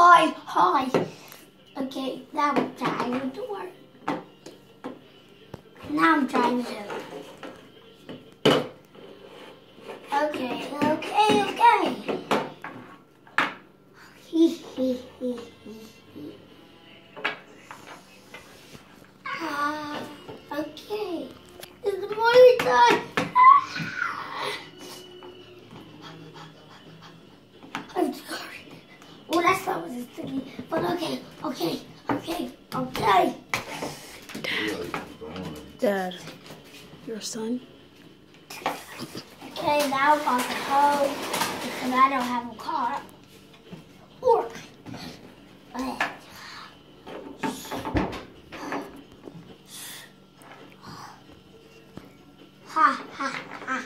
Hi, hi. Okay, now I'm trying to work. Now I'm trying to. Okay, okay, okay. Hee. Ah, okay. It's morning time. Oh, that's why it was sticky. But okay, okay, okay, okay. Dad, your son? Okay, now I'm on the road because I don't have a car. Or. Ha, ha, ha.